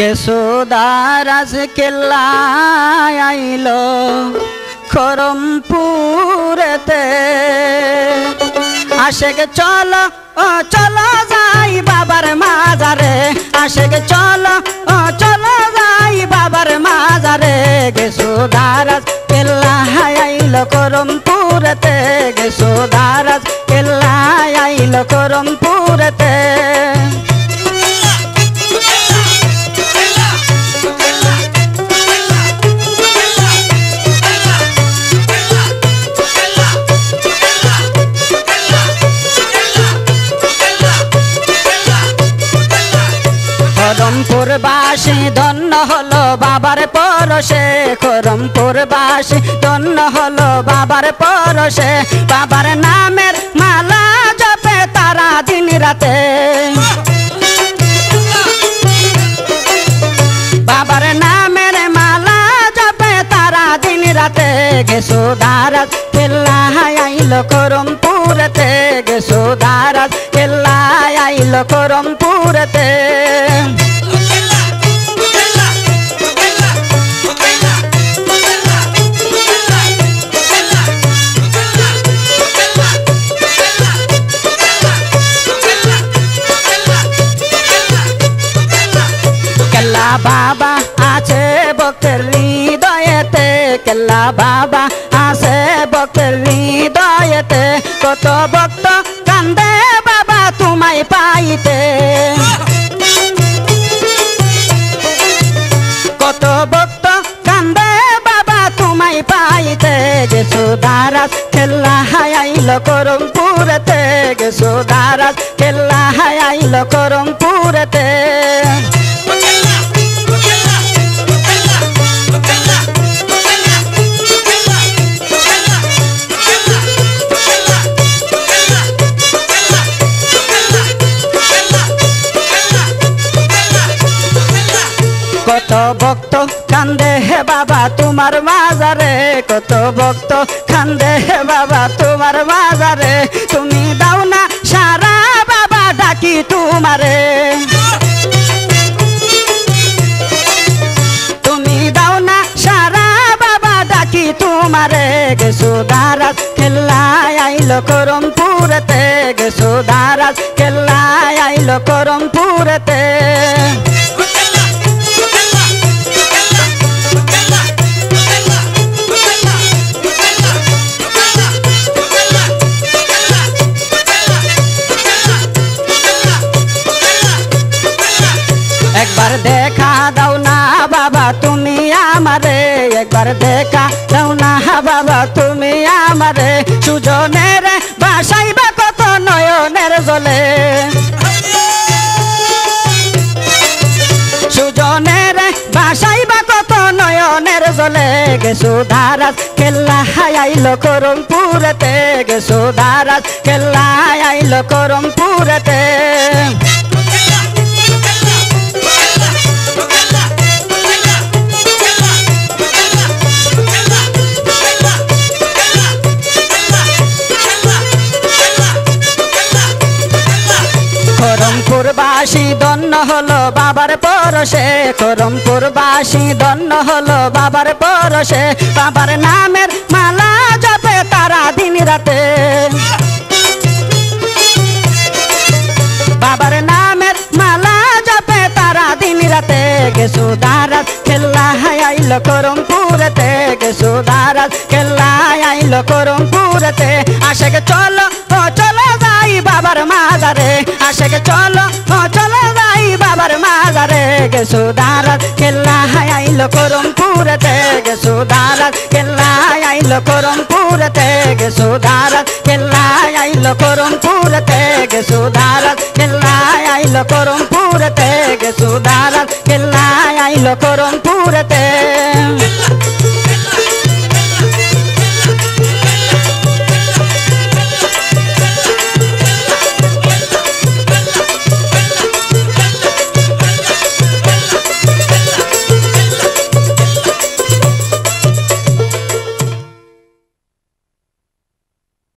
গেছো দারাজ কেল্লা আইলো খরমপুরেতে আশেকে চলো, ও চলো যাই বাবার মাজারে। আশেকে চলো, ও চলো যাই বাবার মাজারে। গেছো দারাজ কেল্লা আইলো খরমপুরেতে গেছো দারাজ কেল্লা আইলো খরমপুরেতে খরমপুর বাসী, ধন্য হলো বাবার পরশে। খরমপুর বাসী, ধন্য হলো বাবার পরশে। বাবার নামের মালা জপে তারা দিন রাতে। বাবার নামের মালা জপে তারা দিন রাতে। গেছো দারাজ কেল্লা আইলো করমপুরতে। গেছো দারাজ কেল্লা আইলো করমপুরতে। কেল্লা বাবা আছে বকের হৃদয়েতে কেল্লা বাবা পাইতে গেছো দারাজ খেল্লা আইল করমপুরতে গেছো দারাজ খেল্লা আইল করমপুরতে কত ভক্ত কান্দে হে বাবা তোমার মাজারে, কত ভক্ত কান্দে হে বাবা তোমার মাজারে। তুমি দাও না সারা বাবা, ডাকি তোমারে। তুমি দাও না সারা বাবা, ডাকি তোমারে। গেছো দারাজ খেল্লা আইলো করমপুরতে। গেছো দারাজ খেল্লা আইলো করমপুরতে। একবার দেখা দাও না, বাবা, তুমি আমারে। সুজনের বাসাইবা কত নয়নের জলে। সুজনের বাসাইবা কত নয়নের জলে। গেছো ধারাজ কেল্লা আইলো করমপুরতে। গেছো ধারাজ কেল্লা আইলো করমপুরতে। করমপুরবাসী দন্ন হলো বাবার পরশে। করমপুরবাসী দন্ন হলো বাবার পরশে। বাবার নামের মালা জপে তারা দিন রাতে। বাবার নামের মালা জপে তারা দিন রাতে। গেছো দারাজ খেল্লা আইল করমপুরতে গেছো দারাজ খেল্লা আইল করমপুরতে আশেকে চলো ও চলো বাবার মাজারে। আশেকে, চলো ও চলো যাই বাবার মাজারে। গেছো দারাজ খেল্লা আইল করমপুরতে। গেছো দারাজ খেল্লা আইল করমপুরতে। গেছো দারাজ খেল্লা আইল করমপুরতে। গেছো দারাজ খেল্লা আইল করমপুরতে। গেছো দারাজ খেল্লা আইল করমপুরতে।